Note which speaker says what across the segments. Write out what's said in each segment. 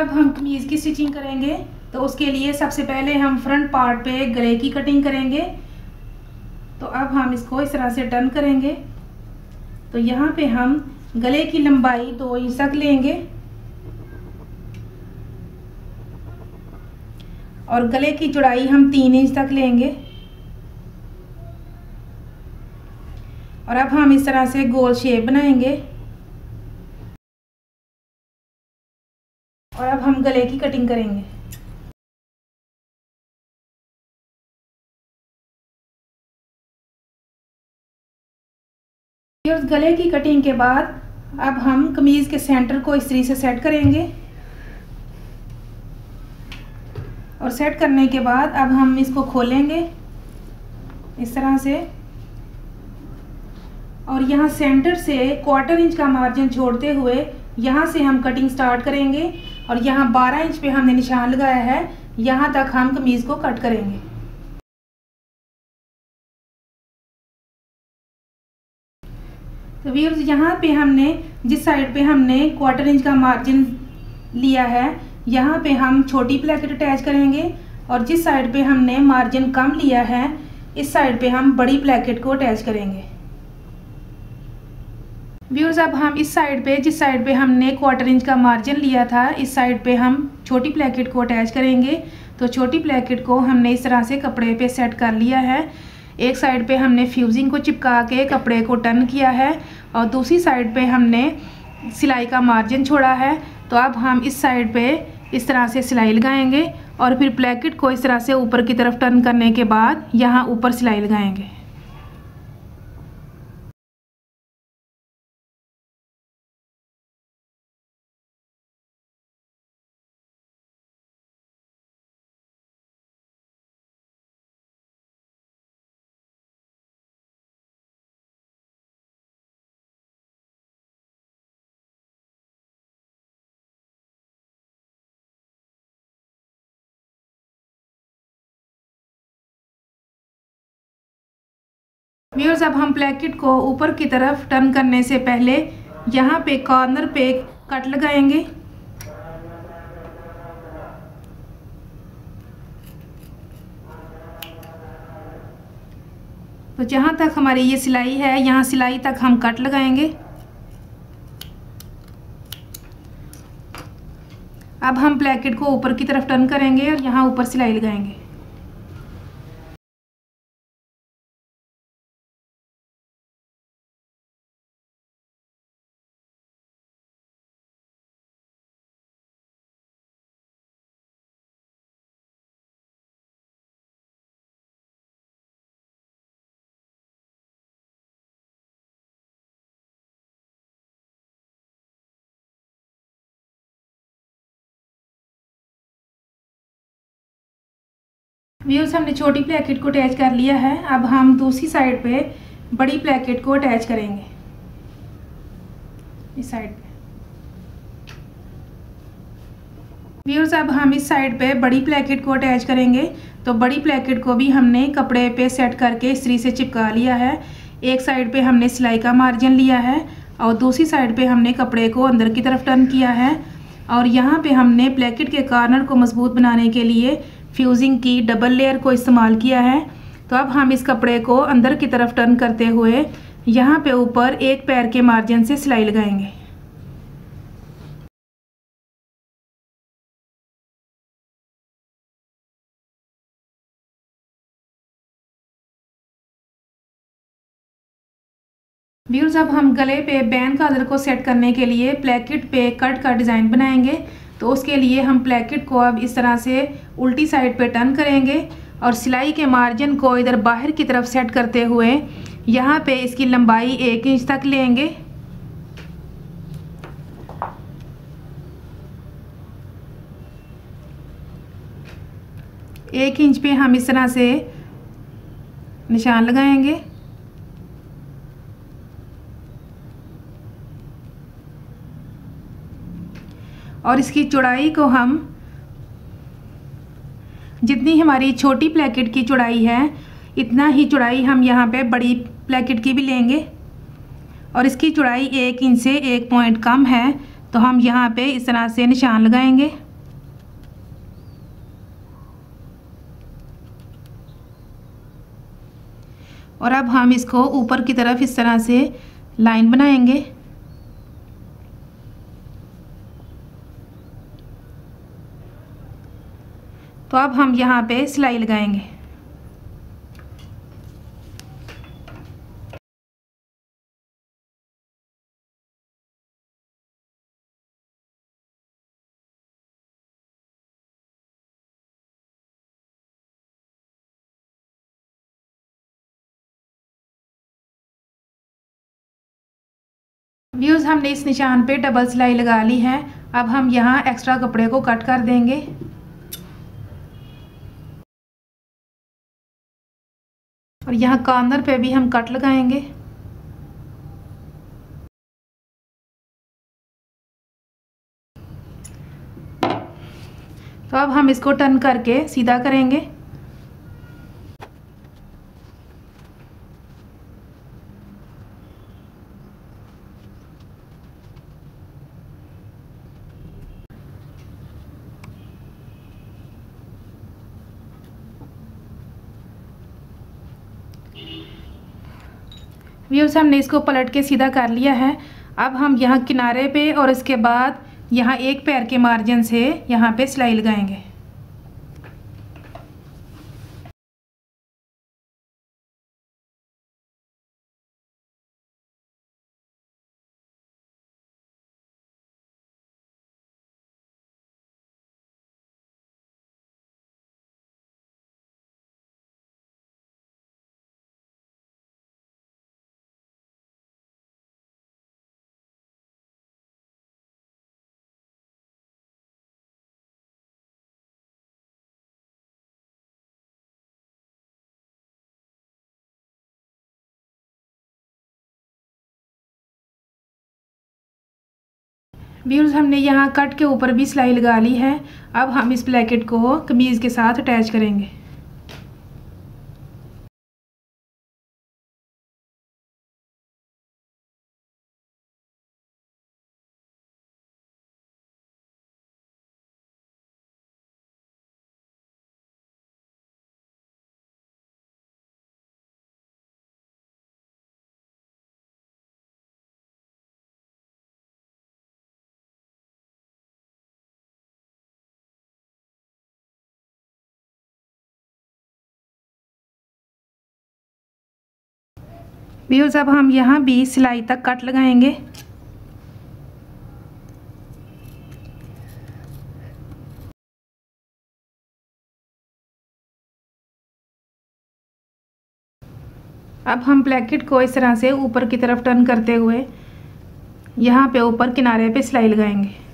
Speaker 1: अब हम कमीज़ की स्टिचिंग करेंगे तो उसके लिए सबसे पहले हम फ्रंट पार्ट पे गले की कटिंग करेंगे। तो अब हम इसको इस तरह से टर्न करेंगे। तो यहाँ पे हम गले की लंबाई दो इंच तक लेंगे। और गले की चौड़ाई हम तीन इंच तक लेंगे। और अब हम इस तरह से गोल शेप बनाएँगे। कटिंग करेंगे। गले की कटिंग के बाद अब हम कमीज़ के सेंटर को इस से सेट करेंगे। और सेट करने के बाद अब हम इसको खोलेंगे। इस तरह से। और यहाँ सेंटर से क्वार्टर इंच का मार्जिन छोड़ते हुए यहाँ से हम कटिंग स्टार्ट करेंगे। और यहाँ 12 इंच पे हमने निशान लगाया है। यहाँ तक हम कमीज़ को कट करेंगे। तो व्यूर्स यहाँ पे हमने, जिस साइड पे हमने क्वार्टर इंच का मार्जिन लिया है, यहाँ पे हम छोटी प्लेकेट अटैच करेंगे और जिस साइड पे हमने मार्जिन कम लिया है, इस साइड पे हम बड़ी प्लेकेट को अटैच करेंगे। व्यूर्स अब हम इस साइड पे, जिस साइड पे हमने क्वार्टर इंच का मार्जिन लिया था, इस साइड पे हम छोटी प्लेकेट को अटैच करेंगे। तो छोटी प्लेकेट को हमने इस तरह से कपड़े पे सेट कर लिया है। एक साइड पे हमने फ्यूजिंग को चिपका के कपड़े को टर्न किया है और दूसरी साइड पे हमने सिलाई का मार्जिन छोड़ा है। तो अब हम इस साइड पे इस तरह से सिलाई लगाएँगे और फिर प्लेकेट को इस तरह से ऊपर की तरफ़ टर्न करने के बाद यहाँ ऊपर सिलाई लगाएँगे। व्यूअर्स, अब हम प्लेकेट को ऊपर की तरफ़ टर्न करने से पहले यहाँ पे कॉर्नर पे कट लगाएँगे। तो जहाँ तक हमारी ये सिलाई है, यहाँ सिलाई तक हम कट लगाएँगे। अब हम प्लेकेट को ऊपर की तरफ़ टर्न करेंगे और यहाँ ऊपर सिलाई लगाएँगे। व्यूज़ हमने छोटी प्लेकेट को अटैच कर लिया है। अब हम दूसरी साइड पे बड़ी प्लेकेट को अटैच करेंगे। इस साइड पे। व्यूज़ अब हम इस साइड पे बड़ी प्लेकेट को अटैच करेंगे। तो बड़ी प्लेकेट को भी हमने कपड़े पे सेट करके इस्त्री से चिपका लिया है। एक साइड पे हमने सिलाई का मार्जिन लिया है और दूसरी साइड पे हमने कपड़े को अंदर की तरफ़ टर्न किया है। और यहाँ पे हमने प्लेकेट के कार्नर को मज़बूत बनाने के लिए फ्यूजिंग की डबल लेयर को इस्तेमाल किया है। तो अब हम इस कपड़े को अंदर की तरफ़ टर्न करते हुए यहाँ पे ऊपर एक पैर के मार्जिन से सिलाई लगाएँगे। व्यूर्स अब हम गले पे बैन कालर को सेट करने के लिए प्लेकेट पे कट का डिज़ाइन बनाएँगे। तो उसके लिए हम प्लेकेट को अब इस तरह से उल्टी साइड पे टर्न करेंगे और सिलाई के मार्जिन को इधर बाहर की तरफ़ सेट करते हुए यहाँ पे इसकी लंबाई एक इंच तक लेंगे। एक इंच पे हम इस तरह से निशान लगाएँगे। और इसकी चौड़ाई को हम जितनी हमारी छोटी प्लेकेट की चौड़ाई है, इतना ही चौड़ाई हम यहाँ पे बड़ी प्लेकेट की भी लेंगे। और इसकी चौड़ाई एक इंच से एक पॉइंट कम है तो हम यहाँ पे इस तरह से निशान लगाएँगे। और अब हम इसको ऊपर की तरफ़ इस तरह से लाइन बनाएँगे। तो अब हम यहाँ पे सिलाई लगाएँगे। व्यूज़ हमने इस निशान पे डबल सिलाई लगा ली है। अब हम यहाँ एक्स्ट्रा कपड़े को कट कर देंगे। और यहाँ कॉर्नर पे भी हम कट लगाएँगे। तो अब हम इसको टर्न करके सीधा करेंगे। व्यूज़ हमने इसको पलट के सीधा कर लिया है। अब हम यहाँ किनारे पे और इसके बाद यहाँ एक पैर के मार्जिन से यहाँ पे सिलाई लगाएँगे व्यूज़ हमने यहाँ कट के ऊपर भी सिलाई लगा ली है। अब हम इस ब्लैकेट को कमीज़ के साथ अटैच करेंगे। व्यूज़ अब हम यहाँ बीस सिलाई तक कट लगाएँगे। अब हम ब्लैकेट को इस तरह से ऊपर की तरफ़ टर्न करते हुए यहाँ पे ऊपर किनारे पे सिलाई लगाएँगे।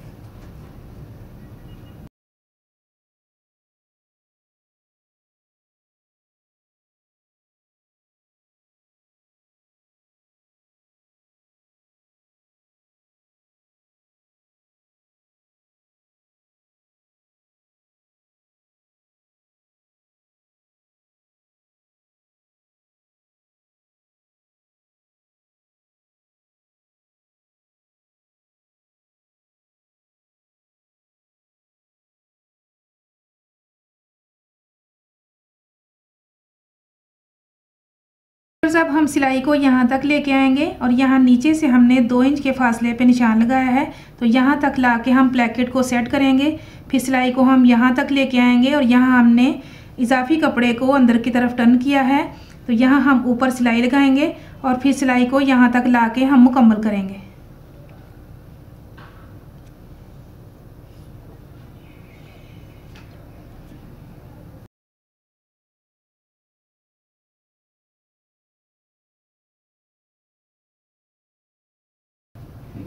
Speaker 1: अब हम सिलाई को यहाँ तक लेके आएँगे और यहाँ नीचे से हमने दो इंच के फासले पे निशान लगाया है तो यहाँ तक ला के हम प्लेकेट को सेट करेंगे। फिर सिलाई को हम यहाँ तक लेके आएँगे और यहाँ हमने इजाफी कपड़े को अंदर की तरफ़ टर्न किया है। तो यहाँ हम ऊपर सिलाई लगाएँगे और फिर सिलाई को यहाँ तक ला के हम मुकम्मल करेंगे।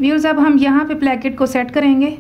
Speaker 1: व्यूज़ अब हम यहाँ पे प्लेकेट को सेट करेंगे।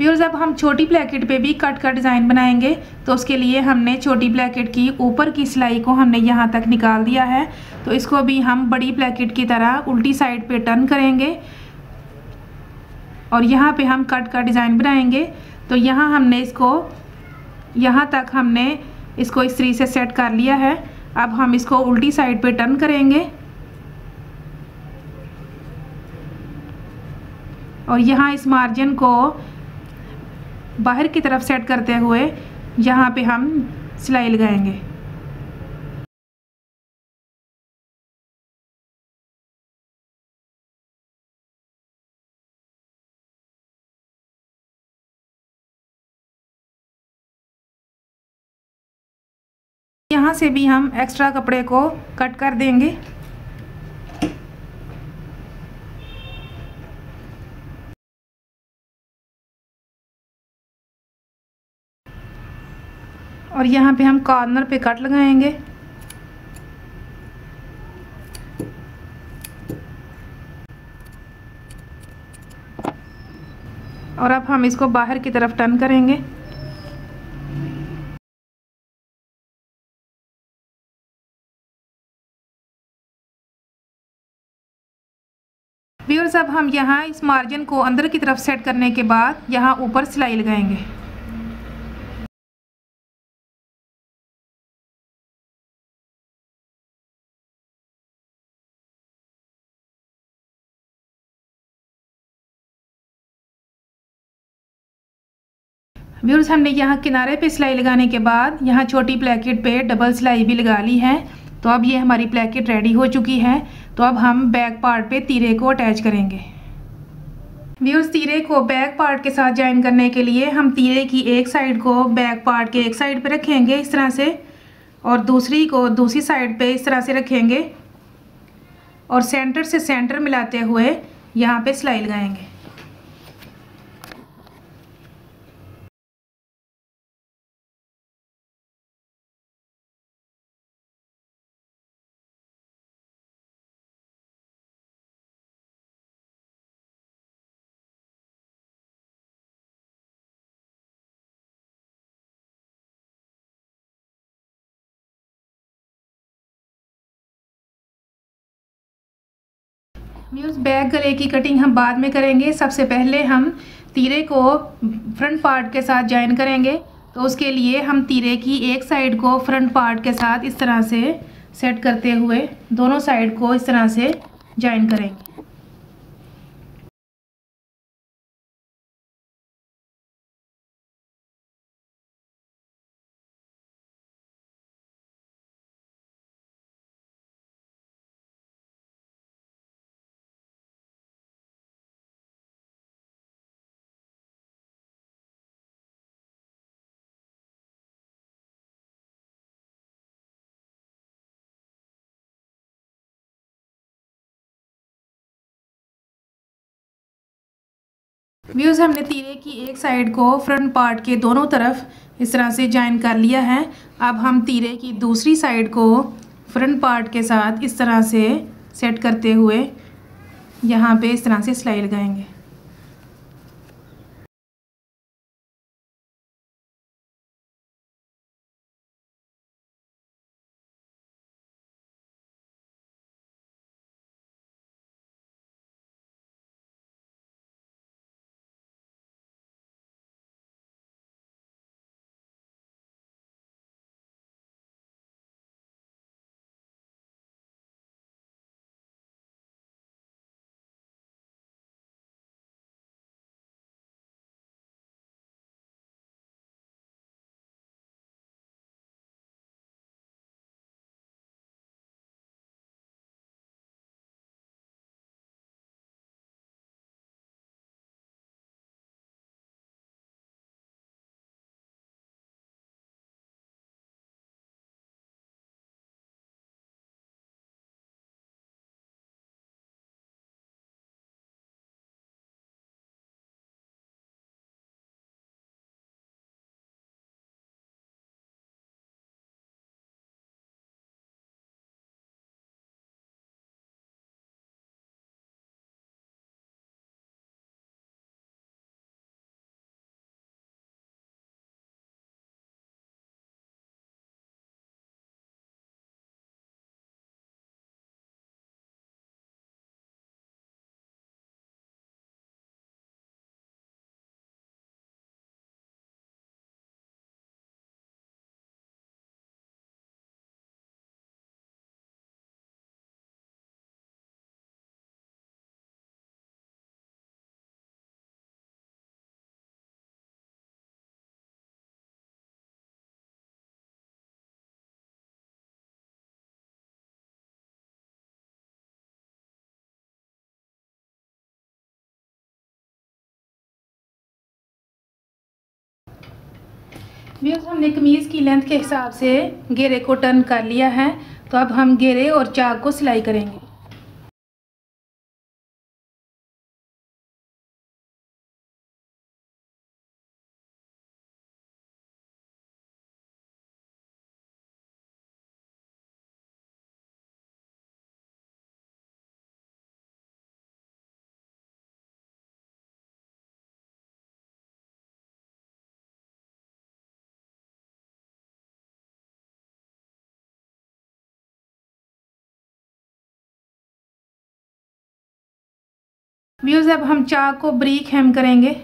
Speaker 1: व्यूअर्स अब हम छोटी ब्लैकेट पे भी कट का डिज़ाइन बनाएँगे। तो उसके लिए हमने छोटी ब्लैकेट की ऊपर की सिलाई को हमने यहाँ तक निकाल दिया है। तो इसको भी हम बड़ी ब्लैकेट की तरह उल्टी साइड पे टर्न करेंगे। और यहाँ पे हम कट का डिज़ाइन बनाएँगे। तो यहाँ हमने इसको, यहाँ तक हमने इसको इस तरीके से सेट कर लिया है। अब हम इसको उल्टी साइड पे टर्न करेंगे। और यहाँ इस मार्जिन को बाहर की तरफ़ सेट करते हुए यहाँ पे हम सिलाई लगाएँगे। यहाँ से भी हम एक्स्ट्रा कपड़े को कट कर देंगे। और यहाँ पे हम कॉर्नर पे कट लगाएँगे। और अब हम इसको बाहर की तरफ़ टर्न करेंगे। व्यूअर्स, अब हम यहाँ इस मार्जिन को अंदर की तरफ़ सेट करने के बाद यहाँ ऊपर सिलाई लगाएँगे। व्यूर्स हमने यहाँ किनारे पे सिलाई लगाने के बाद यहाँ छोटी प्लेकेट पे डबल सिलाई भी लगा ली है। तो अब ये हमारी प्लेकेट रेडी हो चुकी है। तो अब हम बैक पार्ट पे तीरे को अटैच करेंगे। व्यूर्स तीरे को बैक पार्ट के साथ ज्वाइन करने के लिए हम तीरे की एक साइड को बैक पार्ट के एक साइड पे रखेंगे इस तरह से और दूसरी को दूसरी साइड पे इस तरह से रखेंगे और सेंटर से सेंटर मिलाते हुए यहाँ पे सिलाई लगाएँगे। व्यूज़ बैक गले की कटिंग हम बाद में करेंगे। सबसे पहले हम तीरे को फ्रंट पार्ट के साथ ज्वाइन करेंगे। तो उसके लिए हम तीरे की एक साइड को फ्रंट पार्ट के साथ इस तरह से सेट करते हुए दोनों साइड को इस तरह से ज्वाइन करेंगे। व्यूज़ हमने तीरे की एक साइड को फ्रंट पार्ट के दोनों तरफ़ इस तरह से ज्वाइन कर लिया है। अब हम तीरे की दूसरी साइड को फ्रंट पार्ट के साथ इस तरह से सेट करते हुए यहाँ पे इस तरह से सिलाई लगाएँगे व्यूज़ हमने कमीज़ की लेंथ के हिसाब से घेरे को टर्न कर लिया है तो अब हम घेरे और चाक को सिलाई करेंगे। व्यूज़ अब हम चाक को ब्रीक हेम करेंगे।